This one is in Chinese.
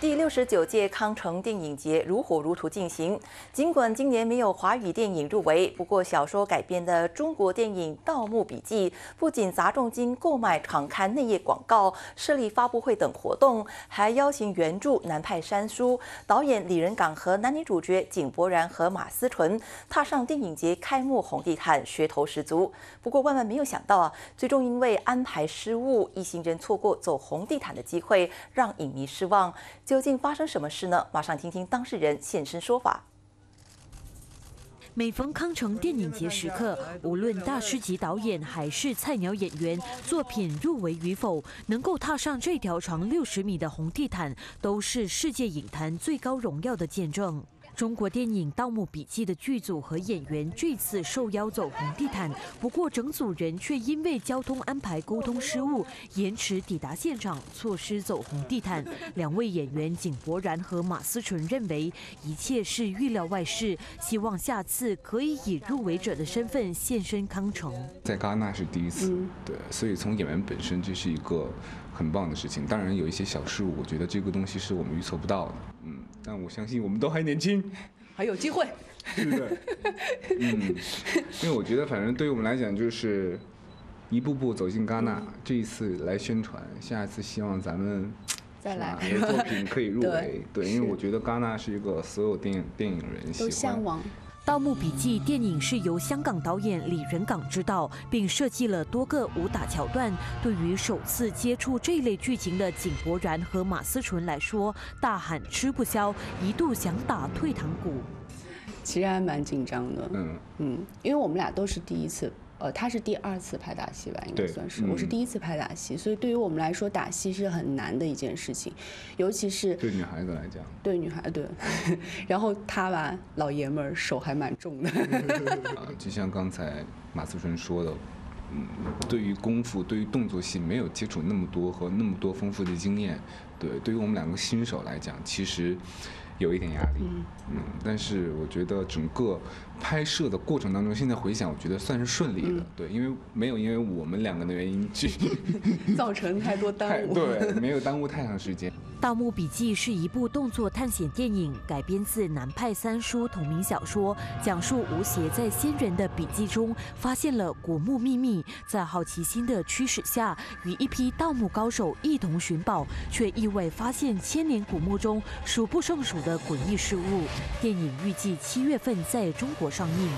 第六十九届康城电影节如火如荼进行。尽管今年没有华语电影入围，不过小说改编的中国电影《盗墓笔记》不仅砸重金购买场刊内页广告、设立发布会等活动，还邀请原著南派三叔、导演李仁港和男女主角井柏然和马思纯踏上电影节开幕红地毯，噱头十足。不过万万没有想到啊，最终因为安排失误，一行人错过走红地毯的机会，让影迷失望。究竟发生什么事呢？马上听听当事人现身说法。每逢康城电影节时刻，无论大师级导演还是菜鸟演员，作品入围与否，能够踏上这条长六十米的红地毯，都是世界影坛最高荣耀的见证。中国电影《盗墓笔记》的剧组和演员这次受邀走红地毯，不过整组人却因为交通安排沟通失误，延迟抵达现场，错失走红地毯。两位演员井柏然和马思纯认为一切是预料外事，希望下次可以以入围者的身份现身康城。在戛纳是第一次，对，所以从演员本身这是一个很棒的事情。当然有一些小失误，我觉得这个东西是我们预测不到的。嗯。但我相信我们都还年轻，还有机会，是的，嗯，因为我觉得反正对于我们来讲就是一步步走进戛纳，这一次来宣传，下一次希望咱们再来。作品可以入围，对，因为我觉得戛纳是一个所有电影电影人都向往。《盗墓笔记》电影是由香港导演李仁港执导，并设计了多个武打桥段。对于首次接触这类剧情的井柏然和马思纯来说，大喊吃不消，一度想打退堂鼓。其实还蛮紧张的，嗯嗯，因为我们俩都是第一次。呃，他是第二次拍打戏吧，应该算是。我是第一次拍打戏，所以对于我们来说，打戏是很难的一件事情，尤其是对女孩子来讲。对女孩对，然后他吧，老爷们儿手还蛮重的。就像刚才马思纯说的，嗯，对于功夫，对于动作戏没有接触那么多和那么多丰富的经验，对，对于我们两个新手来讲，其实。有一点压力，嗯，但是我觉得整个拍摄的过程当中，现在回想，我觉得算是顺利的，对，因为没有因为我们两个的原因去 造成太多耽误，对，没有耽误太长时间。《盗墓笔记》是一部动作探险电影，改编自南派三叔同名小说，讲述吴邪在先人的笔记中发现了古墓秘密，在好奇心的驱使下，与一批盗墓高手一同寻宝，却意外发现千年古墓中数不胜数的诡异事物。电影预计七月份在中国上映。